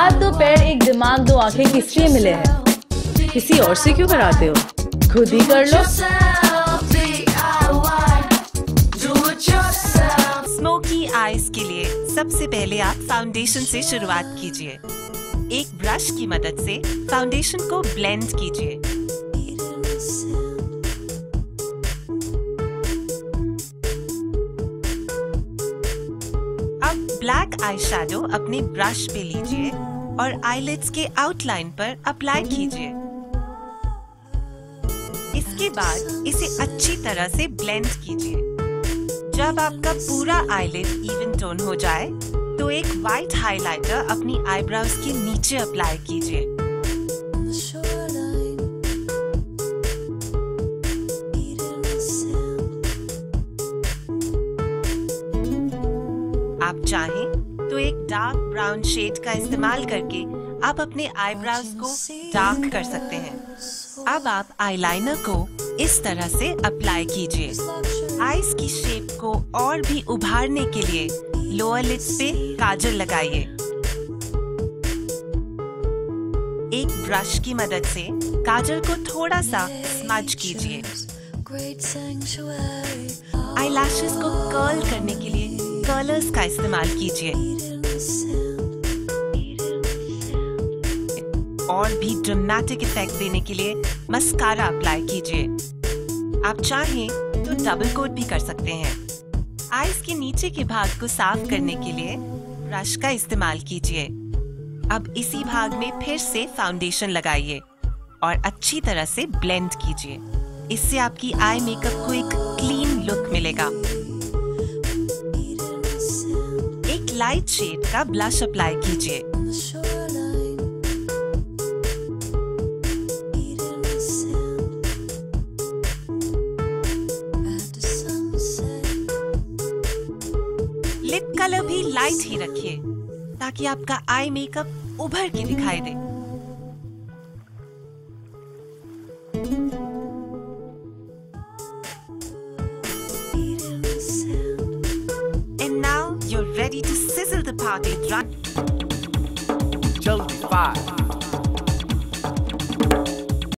हाथ दो, पैर एक, दिमाग दो, आँखें किस लिए मिले हैं? किसी और से क्यों कराते हो? खुद ही कर लो। स्मोकी आईज के लिए सबसे पहले आप फाउंडेशन से शुरुआत कीजिए। एक ब्रश की मदद से फाउंडेशन को ब्लेंड कीजिए। ब्लैक आई शेडो अपने ब्रश पे लीजिए और आईलेट्स के आउटलाइन पर अप्लाई कीजिए। इसके बाद इसे अच्छी तरह से ब्लेंड कीजिए। जब आपका पूरा आईलेट इवन टोन हो जाए तो एक व्हाइट हाइलाइटर अपनी आईब्रोज के नीचे अप्लाई कीजिए। आप चाहें तो एक डार्क ब्राउन शेड का इस्तेमाल करके आप अपने आईब्रोज को डार्क कर सकते हैं। अब आप आईलाइनर को इस तरह से अप्लाई कीजिए। आईज की शेप को और भी उभारने के लिए लोअर लिप्स पे काजल लगाइए। एक ब्रश की मदद से काजल को थोड़ा सा स्मज कीजिए। आईलैशेस को कर्ल करने के कर्लर्स का इस्तेमाल कीजिए। और भी ड्रामेटिक इफ़ेक्ट देने के लिए मस्कारा अप्लाई कीजिए। आप चाहें तो डबल कोट भी कर सकते हैं। आईज के नीचे के भाग को साफ़ करने के लिए ब्रश का इस्तेमाल कीजिए। अब इसी भाग में फिर से फाउंडेशन लगाइए और अच्छी तरह से ब्लेंड कीजिए। इससे आपकी आई मेकअप को एक क्लीन लुक मिलेगा। लाइट शेड का ब्लश अप्लाई कीजिए। लिप कलर भी लाइट ही रखिए, ताकि आपका आई मेकअप उभर के दिखाई दे। pocket drop. Jolly five.